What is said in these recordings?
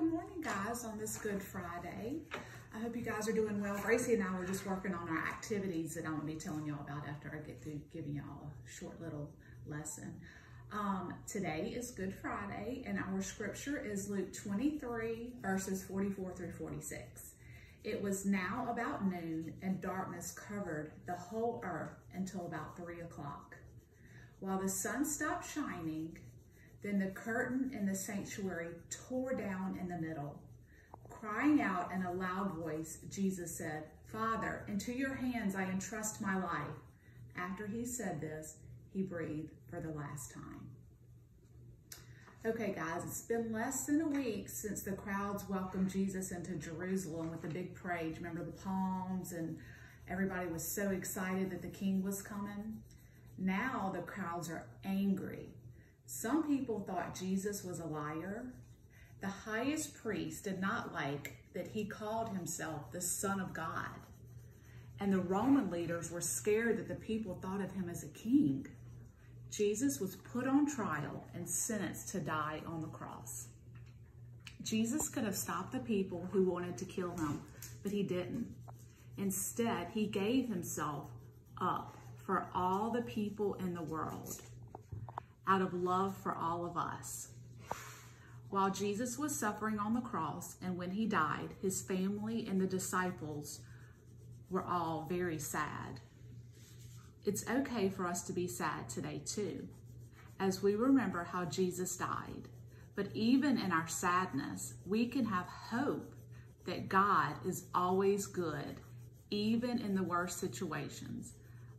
good morning guys on this Good Friday. I hope you guys are doing well. Gracie and I were just working on our activities that I'm gonna be telling y'all about after I get through giving y'all a short little lesson. Um, today is Good Friday and our scripture is Luke 23 verses 44 through 46. It was now about noon and darkness covered the whole earth until about three o'clock. While the sun stopped shining, then the curtain in the sanctuary tore down in the middle. Crying out in a loud voice, Jesus said, Father, into your hands I entrust my life. After he said this, he breathed for the last time. Okay, guys, it's been less than a week since the crowds welcomed Jesus into Jerusalem with the big parade. Remember the palms and everybody was so excited that the king was coming? Now the crowds are angry some people thought Jesus was a liar. The highest priest did not like that he called himself the Son of God. And the Roman leaders were scared that the people thought of him as a king. Jesus was put on trial and sentenced to die on the cross. Jesus could have stopped the people who wanted to kill him, but he didn't. Instead, he gave himself up for all the people in the world out of love for all of us. While Jesus was suffering on the cross and when he died, his family and the disciples were all very sad. It's okay for us to be sad today too, as we remember how Jesus died. But even in our sadness, we can have hope that God is always good, even in the worst situations,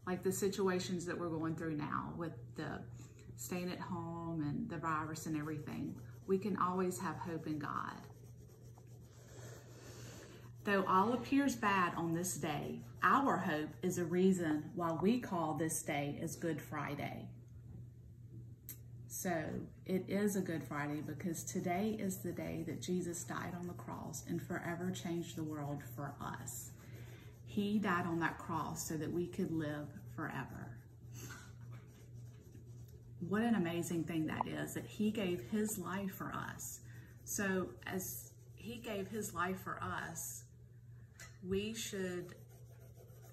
like the situations that we're going through now with the staying at home and the virus and everything, we can always have hope in God. Though all appears bad on this day, our hope is a reason why we call this day as Good Friday. So it is a Good Friday because today is the day that Jesus died on the cross and forever changed the world for us. He died on that cross so that we could live forever what an amazing thing that is that he gave his life for us. So as he gave his life for us, we should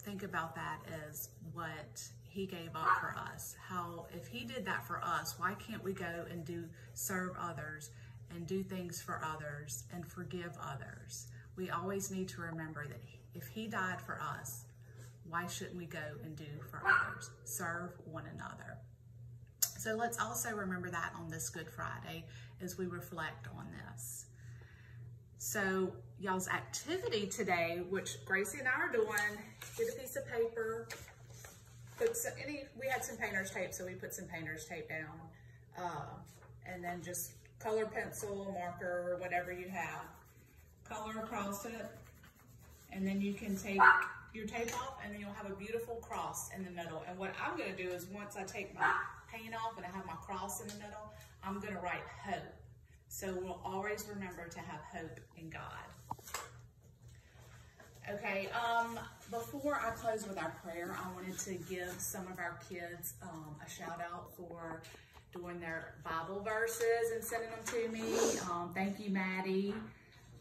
think about that as what he gave up for us. How if he did that for us, why can't we go and do serve others and do things for others and forgive others? We always need to remember that if he died for us, why shouldn't we go and do for others? Serve one another. So let's also remember that on this Good Friday as we reflect on this. So y'all's activity today, which Gracie and I are doing, get a piece of paper, put some, any, we had some painter's tape, so we put some painter's tape down, uh, and then just color pencil, marker, whatever you have, color across it, and then you can take your tape off and then you'll have a beautiful cross in the middle. And what I'm gonna do is once I take my paint off and I have my cross in the middle, I'm gonna write hope. So we'll always remember to have hope in God. Okay, um, before I close with our prayer, I wanted to give some of our kids um, a shout out for doing their Bible verses and sending them to me. Um, thank you, Maddie.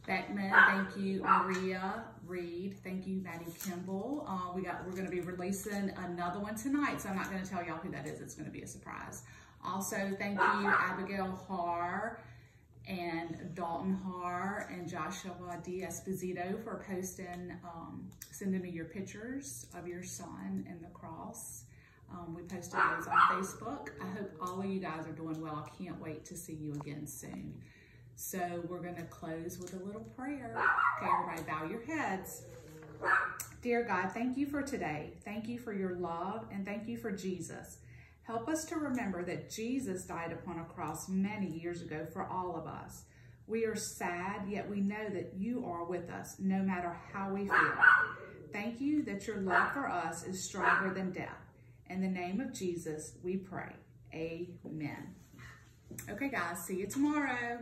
Beckman, thank you, Maria Reed, thank you, Maddie Kimball. Uh, we got, we're gonna be releasing another one tonight, so I'm not gonna tell y'all who that is, it's gonna be a surprise. Also, thank you, Abigail Har and Dalton Har and Joshua D. Esposito for posting, um, sending me your pictures of your son and the cross. Um, we posted those on Facebook. I hope all of you guys are doing well. I can't wait to see you again soon. So we're going to close with a little prayer. Okay, everybody bow your heads. Dear God, thank you for today. Thank you for your love and thank you for Jesus. Help us to remember that Jesus died upon a cross many years ago for all of us. We are sad, yet we know that you are with us no matter how we feel. Thank you that your love for us is stronger than death. In the name of Jesus, we pray. Amen. Okay, guys, see you tomorrow.